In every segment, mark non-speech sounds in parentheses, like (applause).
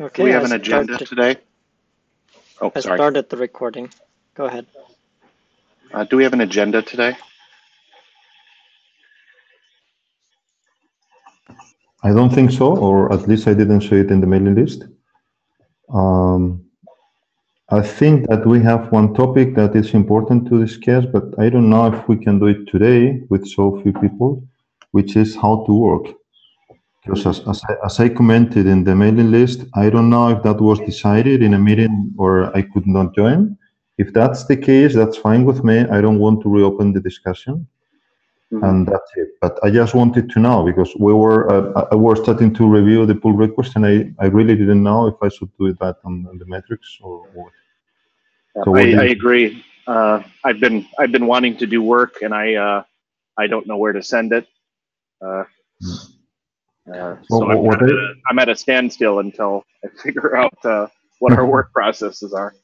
Okay. Do we have I an agenda started- today? Oh, I sorry. started the recording. Go ahead. Uh, do we have an agenda today? I don't think so, or at least I didn't see it in the mailing list. Um, I think that we have one topic that is important to discuss, but I don't know if we can do it today with so few people, which is how to work. Because as, as, I, as I commented in the mailing list, I don't know if that was decided in a meeting or I could not join. If that's the case, that's fine with me. I don't want to reopen the discussion and that's it. But I just wanted to know because we were uh, I was starting to review the pull request, and I, I really didn't know if I should do it that on, on the metrics or what. So I, I agree. Uh, I've been I've been wanting to do work, and I uh, I don't know where to send it. Uh, uh, Well, so I'm, what kind of I- at a, I'm at a standstill until I (laughs) figure out uh, what our work processes are.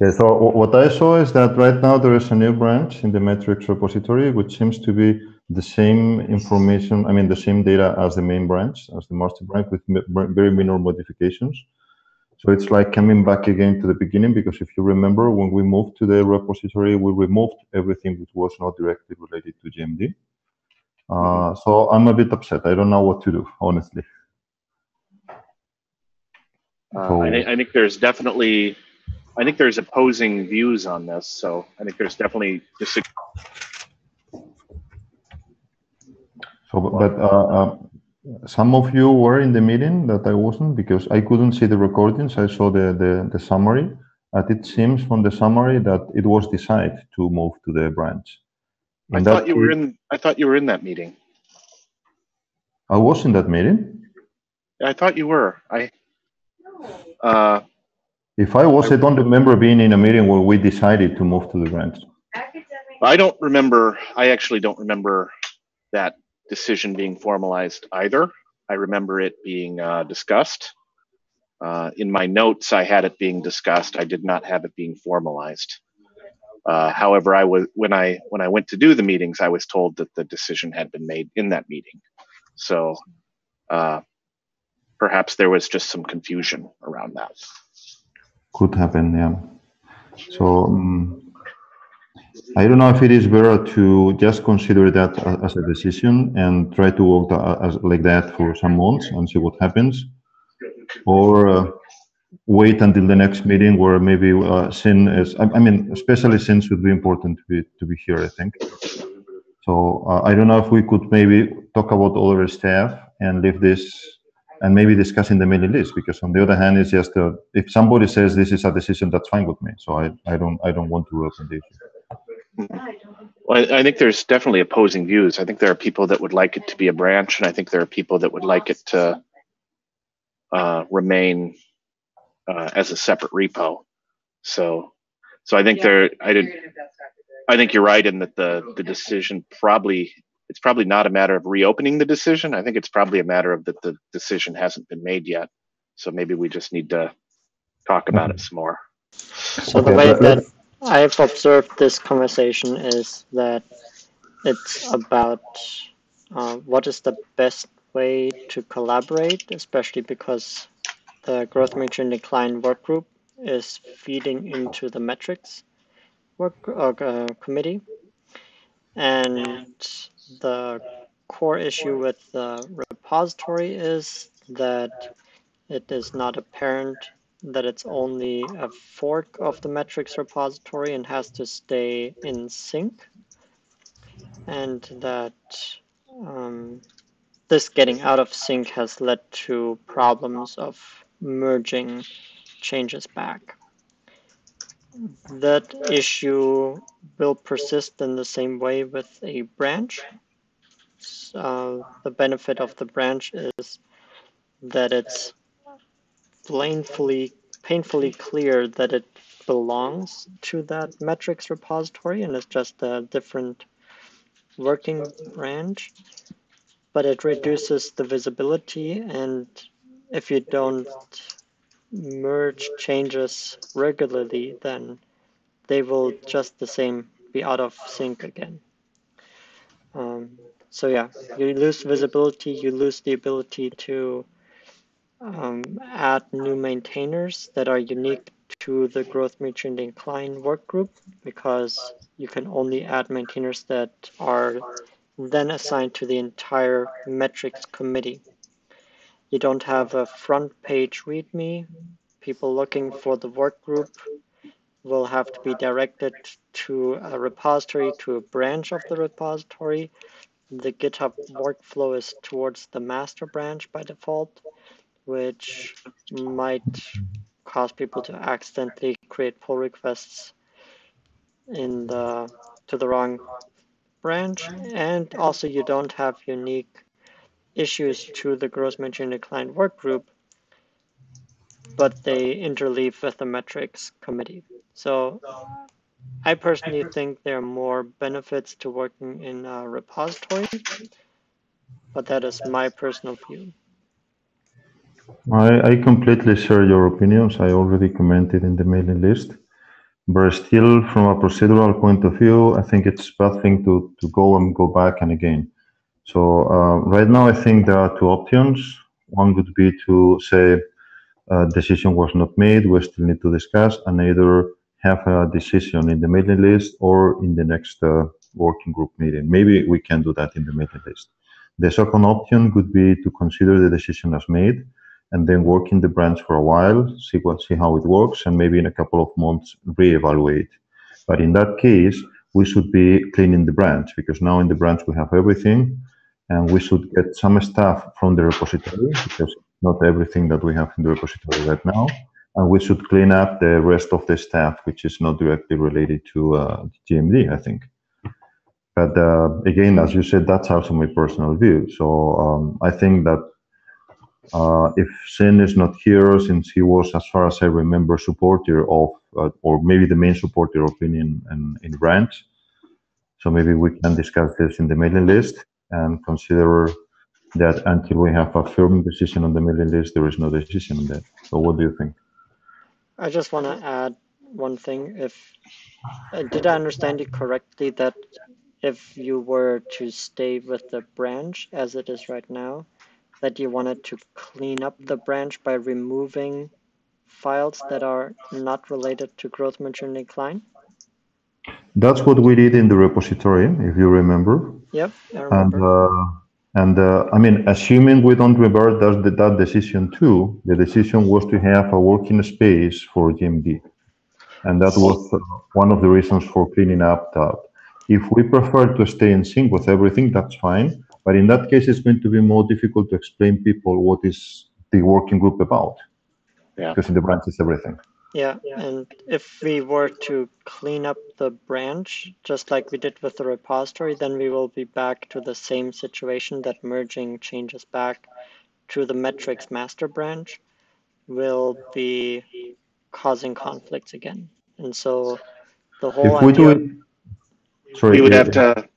Okay, so what I saw is that right now there is a new branch in the metrics repository, which seems to be the same information, I mean, the same data as the main branch, as the master branch with very minor modifications. So it's like coming back again to the beginning, because if you remember, when we moved to the repository, we removed everything which was not directly related to GMD. Uh, so I'm a bit upset. I don't know what to do, honestly. Uh, I, think, I think there's definitely I think there's opposing views on this. So I think there's definitely dis- So, but, but uh, uh, some of you were in the meeting that I wasn't because I couldn't see the recordings. I saw the, the, the summary. And it seems from the summary that it was decided to move to the branch. I thought you were in I thought you were in that meeting. I was in that meeting. I thought you were. I uh, If I was, I don't remember being in a meeting where we decided to move to the branch. I don't remember. I actually don't remember that decision being formalized either. I remember it being uh, discussed. Uh, in my notes, I had it being discussed. I did not have it being formalized. Uh, however, I was when I when I went to do the meetings, I was told that the decision had been made in that meeting. So uh, perhaps there was just some confusion around that. Could happen, yeah. So um, I don't know if it is better to just consider that as a decision and try to work as, like that for some months and see what happens, or uh, wait until the next meeting where maybe uh, Sean is. I, I mean, especially Sean would be important to be to be here. I think. So uh, I don't know if we could maybe talk about other staff and leave this and maybe discuss in the mailing list because on the other hand it's just uh, if somebody says this is a decision that's fine with me so i i don't i don't want to reopen the issue Well, I I think there's definitely opposing views. I think there are people that would like it to be a branch, and I think there are people that would like it to uh, remain uh, as a separate repo. So, so I think there. I did. I think you're right in that the the decision probably it's probably not a matter of reopening the decision. I think it's probably a matter of that the decision hasn't been made yet. So maybe we just need to talk about it some more. So the way that I've observed this conversation is that it's about uh, what is the best way to collaborate, especially because the growth matrix decline work group is feeding into the metrics work uh, uh, committee, and the core issue with the repository is that it is not apparent that it's only a fork of the metrics repository and has to stay in sync. And that um, this getting out of sync has led to problems of merging changes back. That issue will persist in the same way with a branch. Uh, the benefit of the branch is that it's plainfully, painfully clear that it belongs to that metrics repository and it's just a different working branch. But it reduces the visibility, and if you don't merge changes regularly, then they will just the same be out of sync again. Um, so yeah, you lose visibility, you lose the ability to um, add new maintainers that are unique to the growth merging decline work group because you can only add maintainers that are then assigned to the entire metrics committee. You don't have a front page README. People looking for the work group will have to be directed to a repository, to a branch of the repository. The GitHub workflow is towards the master branch by default, which might cause people to accidentally create pull requests in the to the wrong branch. And also you don't have unique issues to the merging decline work group, but they interleave with the metrics committee. So I personally think there are more benefits to working in a repository, but that is my personal view. I, I completely share your opinions. I already commented in the mailing list. But still, from a procedural point of view, I think it's a bad thing to, to go and go back and again. So uh, right now, I think there are two options. One would be to say a decision was not made, we still need to discuss, and either have a decision in the mailing list or in the next uh, working group meeting. Maybe we can do that in the mailing list. The second option would be to consider the decision as made and then work in the branch for a while, see what, see how it works, and maybe in a couple of months reevaluate. But in that case, we should be cleaning the branch because now in the branch we have everything, and we should get some stuff from the repository because not everything that we have in the repository right now, and we should clean up the rest of the stuff which is not directly related to uh, GMD, I think. But uh, again, as you said, that's also my personal view. So um, I think that uh, if Sean is not here, since he was, as far as I remember, supporter of, uh, or maybe the main supporter of opinion in, in branch, so maybe we can discuss this in the mailing list and consider that until we have a firm decision on the mailing list, there is no decision on that. So what do you think? I just want to add one thing. If uh, did I understand you correctly that if you were to stay with the branch as it is right now, that you wanted to clean up the branch by removing files that are not related to growth merging decline? That's what we did in the repository, if you remember. Yep, I And uh, and uh, I mean, assuming we don't revert that, that decision too, the decision was to have a working space for GMD. And that was uh, one of the reasons for cleaning up that. If we prefer to stay in sync with everything, that's fine. But in that case, it's going to be more difficult to explain people what is the working group about. Yeah. Because in the branch is everything. Yeah, and if we were to clean up the branch, just like we did with the repository, then we will be back to the same situation that merging changes back to the metrics master branch will be causing conflicts again. And so the whole If we do idea, it, sorry, We would have to,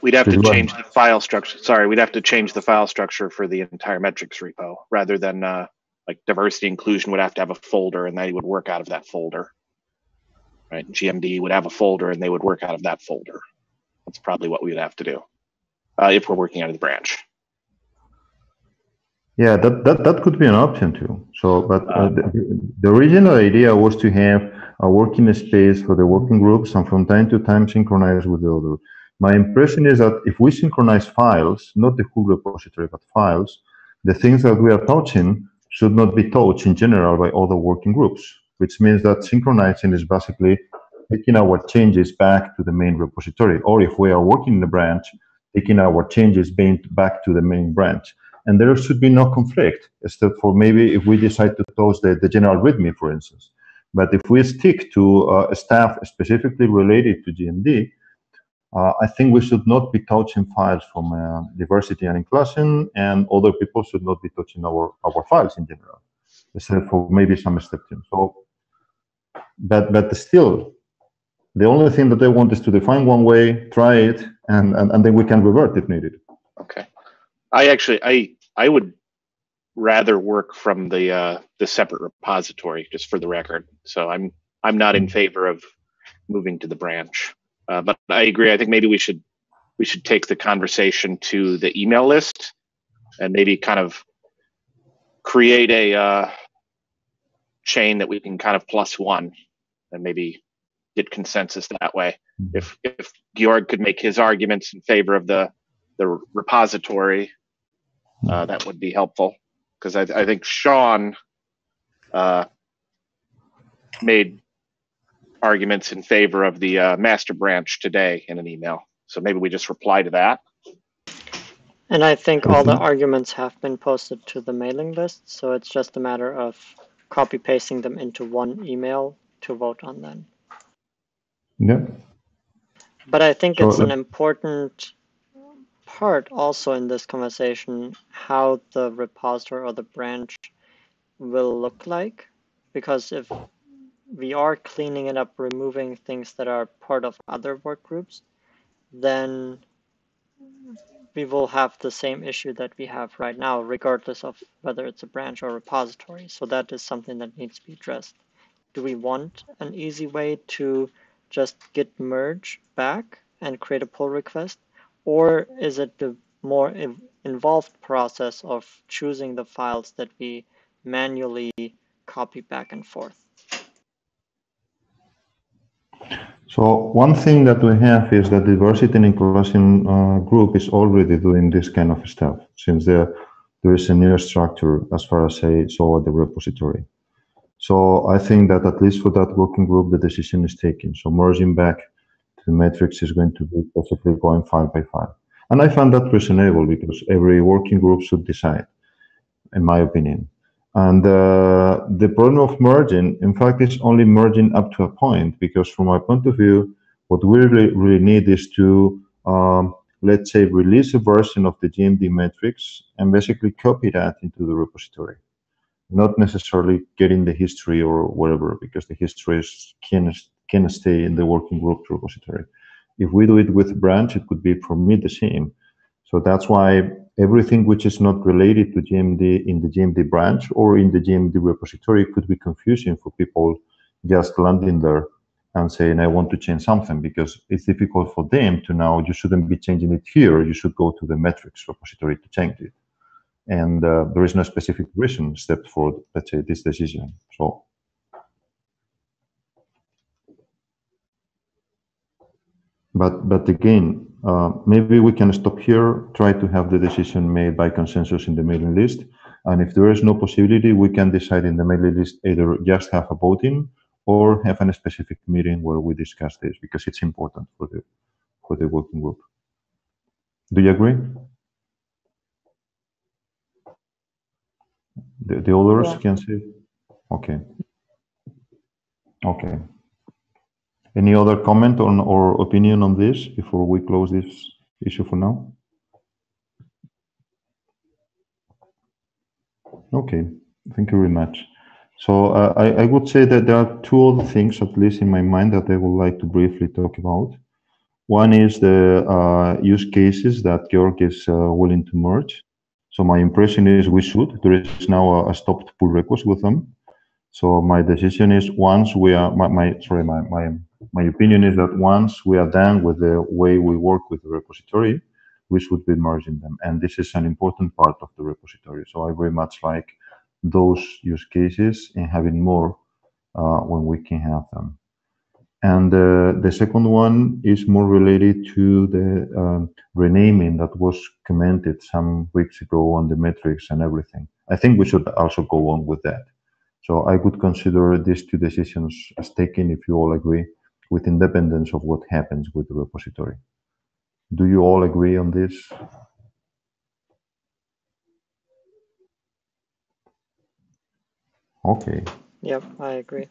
we'd have to Please go ahead. change the file structure. Sorry, we'd have to change the file structure for the entire metrics repo rather than uh, like diversity inclusion would have to have a folder and they would work out of that folder. Right? GMD would have a folder and they would work out of that folder. That's probably what we would have to do uh, if we're working out of the branch. Yeah, that, that, that could be an option too. So, but uh, the, the original idea was to have a working space for the working groups and from time to time synchronize with the other. My impression is that if we synchronize files, not the whole repository, but files, the things that we are touching should not be touched in general by other working groups, which means that synchronizing is basically taking our changes back to the main repository. Or if we are working in a branch, taking our changes back to the main branch and there should be no conflict, except for maybe if we decide to touch the, the general README, for instance. But if we stick to uh, staff specifically related to GMD, uh, I think we should not be touching files from uh, diversity and inclusion, and other people should not be touching our, our files in general, except for maybe some exceptions. So, but but still, the only thing that they want is to define one way, try it, and, and, and then we can revert if needed. Okay. I actually I I would rather work from the uh, the separate repository, just for the record. So I'm I'm not in favor of moving to the branch. Uh, but I agree. I think maybe we should we should take the conversation to the email list and maybe kind of create a uh, chain that we can kind of plus one and maybe get consensus that way. Mm-hmm. If if Georg could make his arguments in favor of the the repository, uh, that would be helpful because I, I think Sean uh, made arguments in favor of the uh, master branch today in an email. So maybe we just reply to that. And I think all the Mhm. arguments have been posted to the mailing list, so it's just a matter of copy pasting them into one email to vote on them. Yeah. But I think So it's an important part also in this conversation how the repository or the branch will look like. Because if we are cleaning it up, removing things that are part of other work groups, then we will have the same issue that we have right now, regardless of whether it's a branch or repository. So that is something that needs to be addressed. Do we want an easy way to just git merge back and create a pull request? Or is it the more involved process of choosing the files that we manually copy back and forth? So one thing that we have is that diversity and inclusion uh, group is already doing this kind of stuff since there there is a new structure as far as I saw at the repository. So I think that at least for that working group, the decision is taken. So merging back to the matrix is going to be possibly going file by file. And I find that reasonable because every working group should decide, in my opinion. And uh, the problem of merging, in fact, is only merging up to a point because from my point of view, what we really, really need is to, um, let's say, release a version of the GMD matrix and basically copy that into the repository. Not necessarily getting the history or whatever, because the history is, can, can stay in the working group repository. If we do it with branch, it could be for me the same. So that's why everything which is not related to GMD in the GMD branch or in the GMD repository could be confusing for people just landing there and saying, I want to change something because it's difficult for them to know you shouldn't be changing it here. You should go to the metrics repository to change it. And uh, there is no specific reason except for, let's say, this decision. So But but again, uh, maybe we can stop here, try to have the decision made by consensus in the mailing list. And if there is no possibility, we can decide in the mailing list either just have a voting or have a specific meeting where we discuss this because it's important for the for the working group. Do you agree? The, the others Yeah. can say, okay. Okay. Any other comment on or opinion on this before we close this issue for now? Okay, thank you very much. So uh, I, I would say that there are two other things, at least in my mind, that I would like to briefly talk about. One is the uh, use cases that Georg is uh, willing to merge. So my impression is we should. There is now a, a stopped pull request with them. So my decision is once we are, my, my sorry, my, my, my opinion is that once we are done with the way we work with the repository, we should be merging them. And this is an important part of the repository. So I very much like those use cases and having more uh, when we can have them. And uh, the second one is more related to the um, renaming that was commented some weeks ago on the metrics and everything. I think we should also go on with that. So I would consider these two decisions as taken, if you all agree, with independence of what happens with the repository. Do you all agree on this? Okay. Yep, I agree.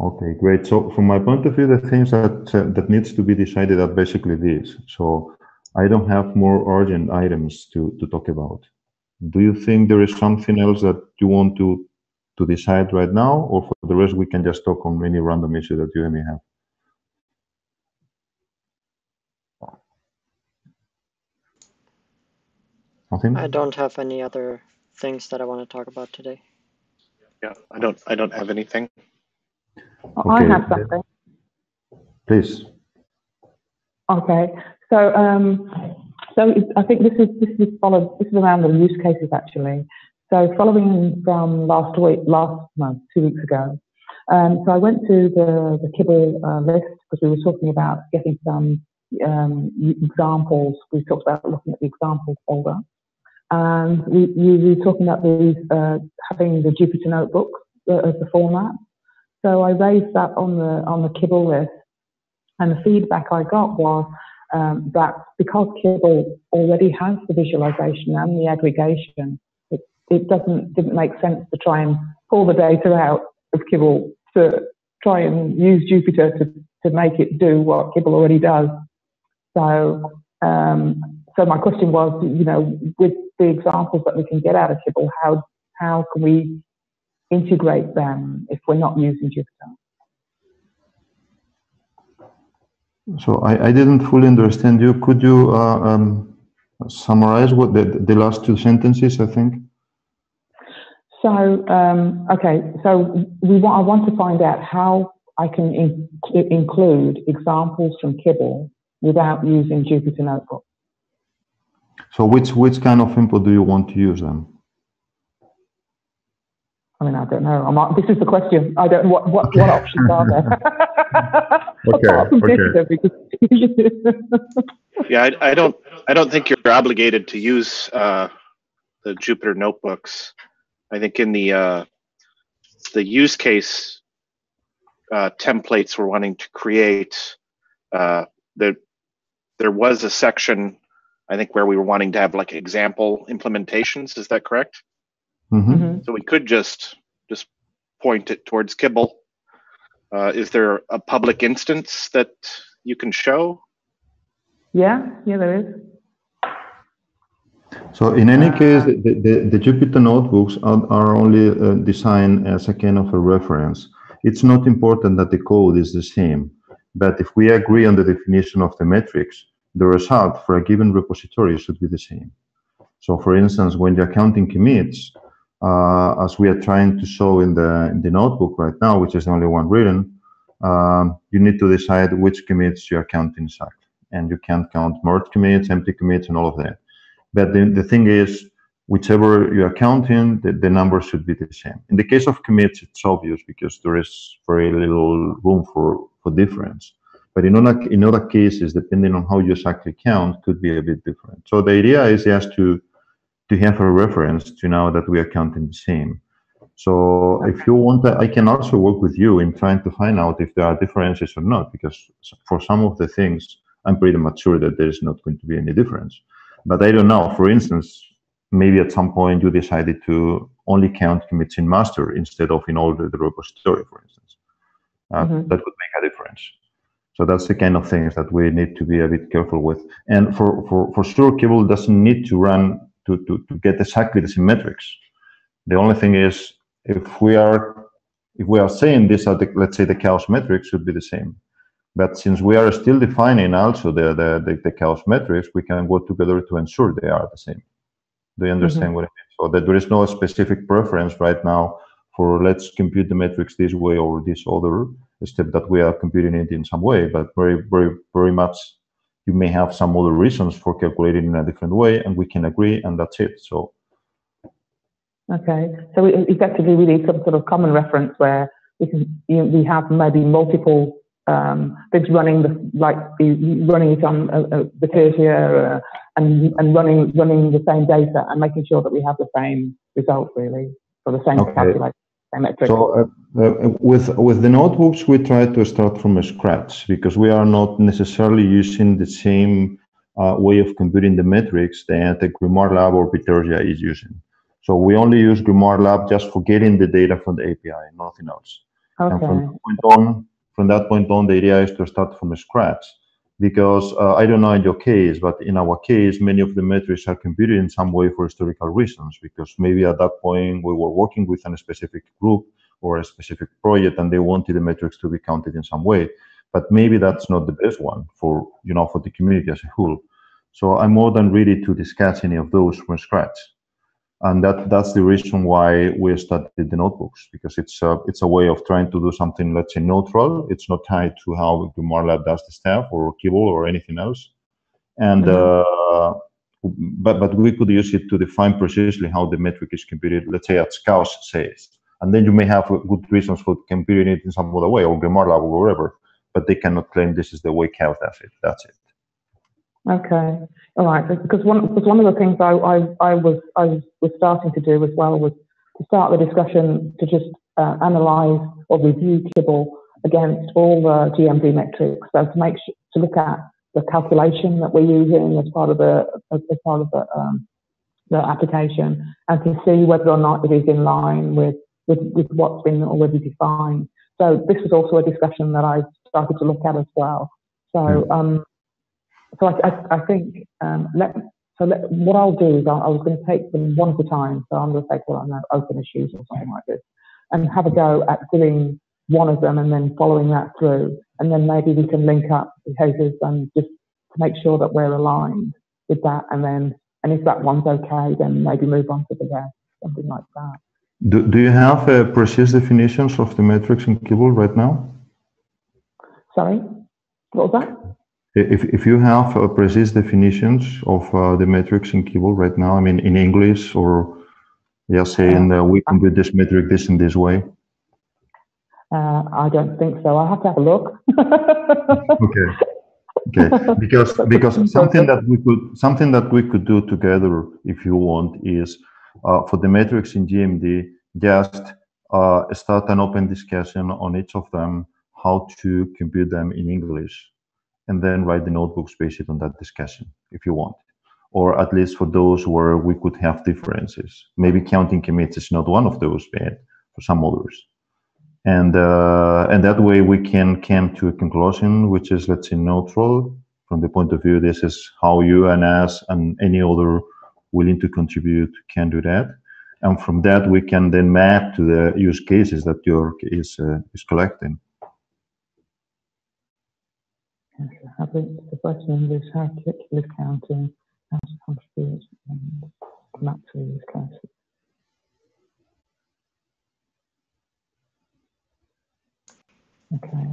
Okay, great. So from my point of view, the things that uh, that needs to be decided are basically these. So I don't have more urgent items to to talk about. Do you think there is something else that you want to to decide right now, or for the rest we can just talk on any random issue that you may have? Nothing? I don't have any other things that I want to talk about today. Yeah, I don't I don't have anything. I have something. Please. Okay, so um, So I think this is this is followed this is around the use cases actually. So following from last week, last month, two weeks ago. Um, so I went to the the Kibble uh, list because we were talking about getting some um, examples. We talked about looking at the examples folder, and we, we were talking about these uh, having the Jupyter notebook uh, as the format. So I raised that on the on the Kibble list, and the feedback I got was um, that because Kibble already has the visualization and the aggregation, it doesn't didn't make sense to try and pull the data out of Kibble to try and use Jupyter to, to make it do what Kibble already does. So um, so my question was, you know, with the examples that we can get out of Kibble, how how can we integrate them if we're not using Jupyter? So I, I didn't fully understand you. Could you uh, um, summarize what the, the last two sentences, I think? So, um, okay, so we want, I want to find out how I can in, include examples from Kibble without using Jupyter Notebook. So which, which kind of input do you want to use then? I mean, I don't know. I'm not, this is the question. I don't. What what, okay. what (laughs) options are there? (laughs) okay. (laughs) okay. yeah, I, I, don't. I don't think you're obligated to use uh, the Jupyter notebooks. I think in the uh, the use case uh, templates we're wanting to create, uh, there there was a section I think where we were wanting to have like example implementations. Is that correct? Mm-hmm. mm-hmm. So we could just just point it towards Kibble. Uh, is there a public instance that you can show? Yeah, yeah, there is. So in any uh, case, the, the, the, Jupyter notebooks are, are only uh, designed as a kind of a reference. It's not important that the code is the same, but if we agree on the definition of the metrics, the result for a given repository should be the same. So for instance, when you're counting commits, uh, as we are trying to show in the, in the notebook right now, which is the only one written, um, you need to decide which commits you are counting exactly. And you can't count merge commits, empty commits, and all of that. But the, the thing is, whichever you are counting, the, the number should be the same. In the case of commits, it's obvious because there is very little room for, for difference. But in other, in other cases, depending on how you exactly count, could be a bit different. So the idea is just to, to have a reference to know that we are counting the same. So if you want, I can also work with you in trying to find out if there are differences or not, because for some of the things, I'm pretty much sure that there is not going to be any difference. But I don't know. For instance, maybe at some point you decided to only count commits in master instead of in all the, the repository, for instance. Uh, mm -hmm. That could make a difference. So that's the kind of things that we need to be a bit careful with. And for, for, for sure, Kibble doesn't need to run to, to, to get exactly the same metrics. The only thing is if we are if we are saying this are the, let's say the CHAOSS metrics should be the same. But since we are still defining also the, the, the, the CHAOSS metrics, we can work together to ensure they are the same. Do you understand mm -hmm. what I mean? So that there is no specific preference right now for let's compute the metrics this way or this other step that we are computing it in some way, but very, very, very much you may have some other reasons for calculating in a different way, and we can agree, and that's it. So. Okay, so we, effectively we need some sort of common reference where we can you know, we have maybe multiple um, things running the like the, running it on uh, uh, the Bitergia uh, and and running running the same data and making sure that we have the same result really for the same okay. calculation. So uh, uh, with with the notebooks, we try to start from scratch because we are not necessarily using the same uh, way of computing the metrics that the Grimoire Lab or Bitergia is using. So we only use Grimoire Lab just for getting the data from the API, nothing else. Okay. And from that point on, from that point on, the idea is to start from scratch because uh, I don't know in your case, but in our case, many of the metrics are computed in some way for historical reasons, because maybe at that point we were working with a specific group or a specific project and they wanted the metrics to be counted in some way. But maybe that's not the best one for, you know, for the community as a whole. So I'm more than ready to discuss any of those from scratch and that that's the reason why we started the notebooks because it's a, it's a way of trying to do something let's say neutral it's not tied to how the Marlab does the stuff or Kibble or anything else and mm -hmm. uh, but but we could use it to define precisely how the metric is computed. Let's say as CHAOSS says, and then you may have good reasons for computing it in some other way, or GrimoireLab or wherever, but they cannot claim this is the way CHAOSS does it. That's it. Okay, all right. Because one, because one of the things I, I, I was I was starting to do as well was to start the discussion to just uh, analyse or review Kibble against all the GMD metrics. So to make sure, to look at the calculation that we're using as part of the as, part of the um, the application, and to see whether or not it is in line with, with with what's been already defined. So this was also a discussion that I started to look at as well. So um, so I, I, I think um, let, so let, what I'll do is I, I was going to take them one at a time. So I'm going to take well, I know, open issues or something like this, and have a go at doing one of them and then following that through, and then maybe we can link up behaviours and just to make sure that we're aligned with that, and then and if that one's okay, then maybe move on to the rest, something like that. Do, do you have uh, precise definitions of the metrics in Kibble right now? Sorry, what was that? If, if you have uh, precise definitions of uh, the metrics in Kibble right now, I mean in English or just saying uh, we can do this metric this in this way. Uh, I don't think so. I have to have a look. (laughs) okay. Okay. Because (laughs) because something that we could something that we could do together, if you want, is uh, for the metrics in GMD, just uh, start an open discussion on each of them, how to compute them in English and then write the notebooks based on that discussion if you want. Or at least for those where we could have differences. Maybe counting commits is not one of those but for some others. And uh, and that way we can come to a conclusion which is let's say neutral. From the point of view this is how you and us and any other willing to contribute can do that. And from that we can then map to the use cases that Georg is uh, is collecting habits, the first English, how articulate counting, how to contribute and map to these classes. Okay.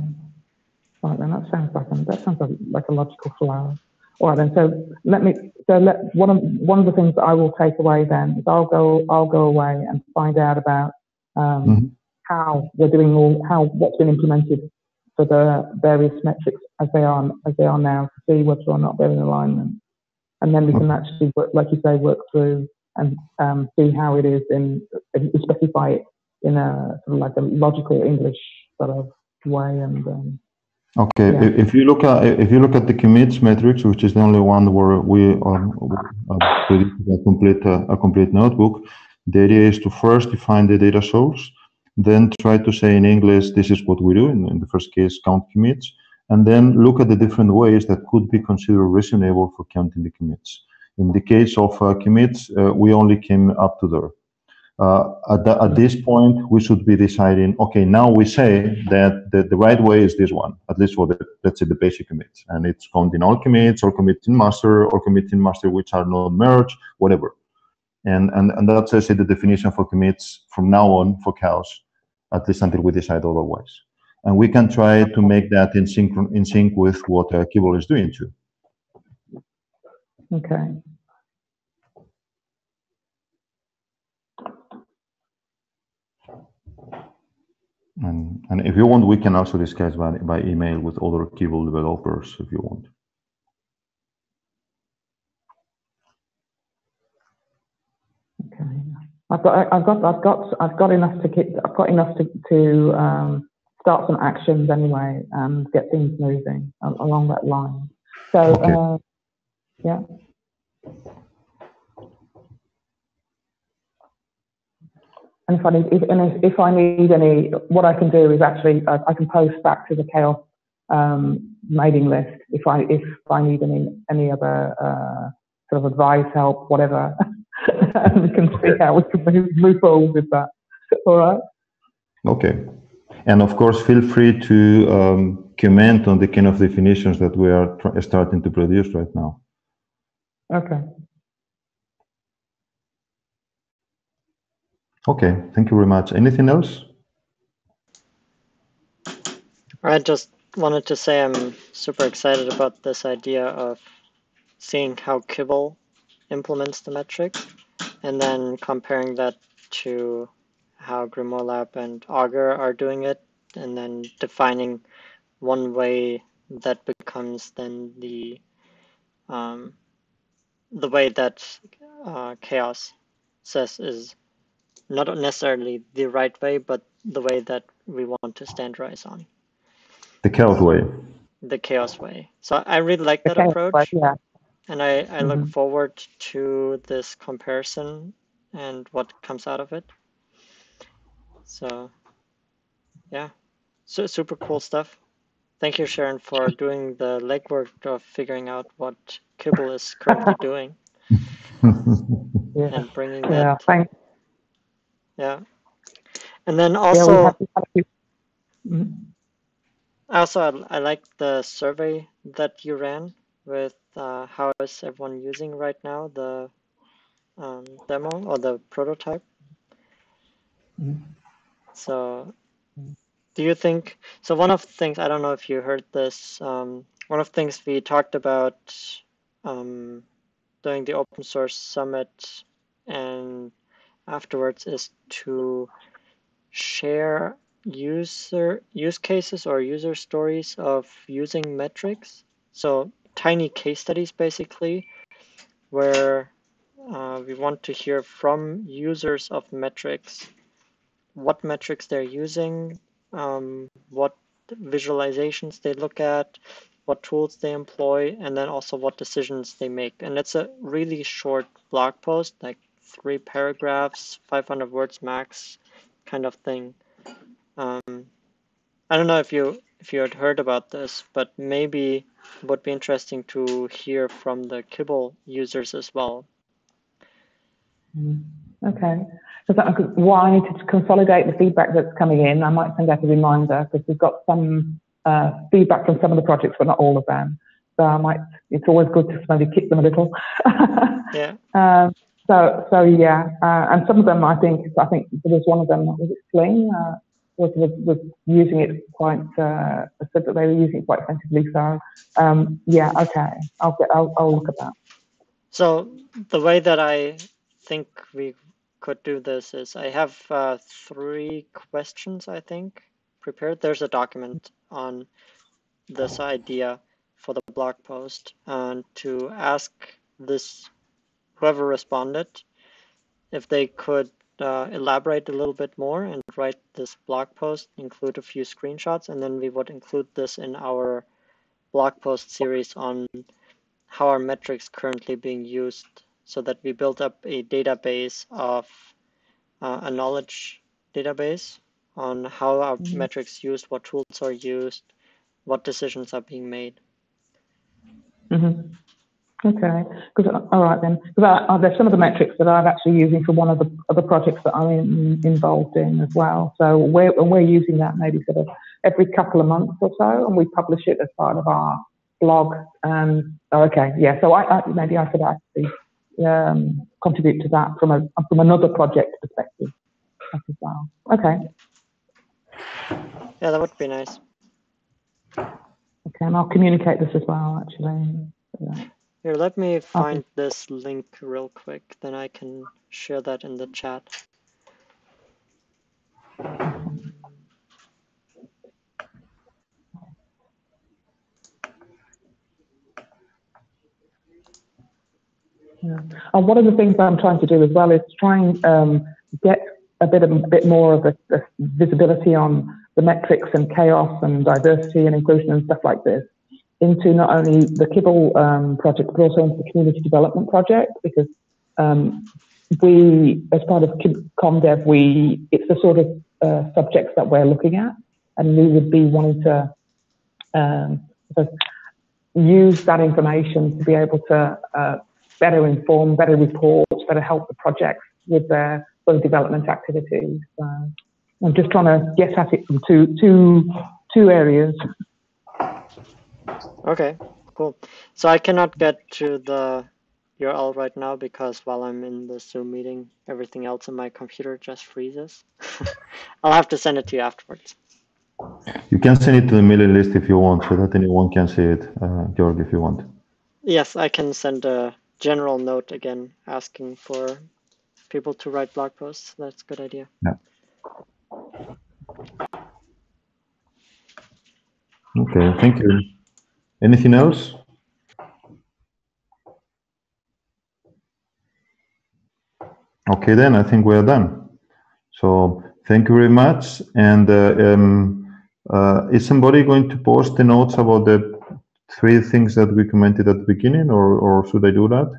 Right then, that sounds like a, that sounds like a logical flow. All right then. So let me. So let one of one of the things that I will take away then is I'll go I'll go away and find out about um, mm -hmm. how we're doing all how what's been implemented for the various metrics as they are as they are now to see whether or not they're in alignment, and then we can actually, work, like you say, work through and um, see how it is in, in specify it in a sort of like a logical English sort of way and. Um, Okay, yeah. if you look at if you look at the commits metrics, which is the only one where we um, uh, a complete uh, a complete notebook, the idea is to first define the data source, then try to say in English, this is what we do, in, in the first case, count commits, and then look at the different ways that could be considered reasonable for counting the commits. In the case of uh, commits, uh, we only came up to there. Uh, at, the, at, this point, we should be deciding, okay, now we say that the, the right way is this one, at least for the, let's say the basic commits. And it's counting all commits or committing master or committing master which are not merged, whatever. And, and, and that's, actually the definition for commits from now on for CHAOSS at least until we decide otherwise. And we can try to make that in sync, in sync with what uh, Kibble is doing too. Okay. And, and if you want, we can also discuss by, by email with other Kibble developers if you want. Okay. I've got, I've got, I've got, I've got enough to keep, I've got enough to, to um, start some actions anyway and get things moving along that line. So, okay. uh, yeah. And if I need, if, and if, I need any, what I can do is actually, I, I can post back to the CHAOSS um, mailing list if I, if I need any, any other uh, sort of advice, help, whatever. (laughs) and (laughs) we can see how we can move, move forward with that. All right. Okay. And of course, feel free to um, comment on the kind of definitions that we are starting to produce right now. Okay. Okay, thank you very much. Anything else? I just wanted to say I'm super excited about this idea of seeing how Kibble implements the metric, and then comparing that to how Grimoire Lab and Augur are doing it, and then defining one way that becomes then the um, the way that uh, CHAOSS says is not necessarily the right way, but the way that we want to standardize on. The CHAOSS way. The CHAOSS way. So I really like that Okay, approach. but yeah. And I, I look Mhm. forward to this comparison and what comes out of it. So, yeah, so super cool stuff. Thank you, Sharan, for doing the legwork of figuring out what Kibble is currently doing (laughs) Yeah, and bringing that. yeah, that. thanks. Yeah. And then Yeah, also, have, we have a few- Mhm. also I, I like the survey that you ran with uh, how is everyone using right now the um, demo or the prototype. Mhm. So, do you think? So one of the things I don't know if you heard this. Um, one of the things we talked about um, during the open source summit and afterwards is to share user use cases or user stories of using metrics. So tiny case studies basically, where uh, we want to hear from users of metrics what metrics they're using, um, what visualizations they look at, what tools they employ, and then also what decisions they make. And it's a really short blog post, like three paragraphs, 500 words max, kind of thing. Um, I don't know if you if you had heard about this, but maybe it would be interesting to hear from the Kibble users as well. Mm, Okay. Because why I need to consolidate the feedback that's coming in, I might send out a reminder because we've got some uh, feedback from some of the projects, but not all of them. So I might. It's always good to maybe kick them a little. (laughs) Yeah. um, so so yeah, uh, and some of them I think I think there was one of them was it Sling uh, was, was was using it quite uh, said that they were using it quite extensively. So um, yeah, okay, I'll get I'll, I'll look at that. So the way that I think we could do this is I have uh, three questions, I think, prepared. There's a document on this idea for the blog post and to ask this whoever responded if they could uh, elaborate a little bit more and write this blog post, include a few screenshots, and then we would include this in our blog post series on how are metrics currently being used so that we build up a database of uh, a knowledge database on how are Mhm. metrics used, what tools are used, what decisions are being made. hmm Okay, because all right then, because there's some of the metrics that I'm actually using for one of the other projects that I'm in, involved in as well. So we're and we're using that maybe sort of every couple of months or so, and we publish it as part of our blog. Um, oh, okay, yeah. So I, I maybe I could actually um, contribute to that from a from another project perspective as well. Okay, Yeah, that would be nice. okay, and I'll communicate this as well. Actually, yeah. Here, let me find this link real quick, then I can share that in the chat. Yeah. And one of the things I'm trying to do as well is try and um, get a bit of, bit more of a, a visibility on the metrics and CHAOSS and diversity and inclusion and stuff like this into not only the Kibble um, project but also into the community development project because um, we, as part of ComDev, we it's the sort of uh, subjects that we're looking at, and we would be wanting to um, use that information to be able to uh, better inform, better report, better help the projects with their sort of development activities. So I'm just trying to get at it from two, two, two areas. Okay, cool. So I cannot get to the URL right now because while I'm in the Zoom meeting, everything else on my computer just freezes. (laughs) I'll have to send it to you afterwards. You can send it to the mailing list if you want, so that anyone can see it, uh, Georg, if you want. Yes, I can send a general note again, asking for people to write blog posts. That's a good idea. Yeah. Okay, thank you. Anything else? Okay, then I think we are done. So thank you very much. And uh, um, uh, is somebody going to post the notes about the three things that we commented at the beginning, or, or should I do that?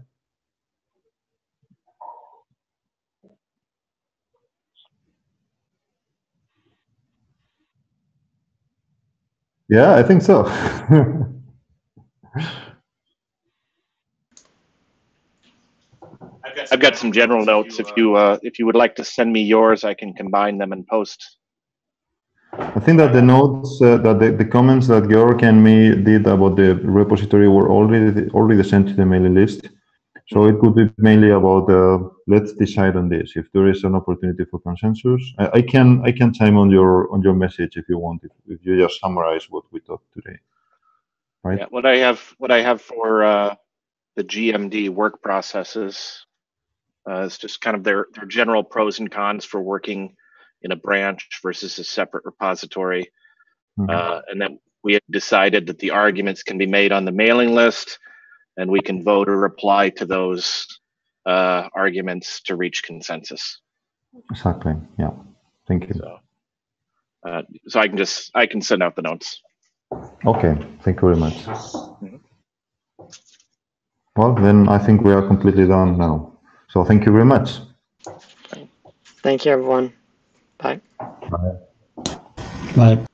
Yeah, I think so. (laughs) I've got some general notes. If you uh, if you would like to send me yours, I can combine them and post. I think that the notes, uh, that the, the comments that Georg and me did about the repository were already already sent to the mailing list. So it could be mainly about uh, let's decide on this. If there is an opportunity for consensus, I, I can I can chime on your on your message if you want. If, if you just summarize what we talked today. Right. Yeah, what I have what I have for uh, the GMD work processes uh, is just kind of their their general pros and cons for working in a branch versus a separate repository. Mhm. Uh, and then we have decided that the arguments can be made on the mailing list and we can vote or reply to those uh, arguments to reach consensus. Exactly. Yeah. Thank you. So, uh, so I can just, I can send out the notes. Okay. Thank you very much. Mm-hmm. Well, then I think we are completely done now. So thank you very much. Thank you, everyone. Bye. Bye. Bye.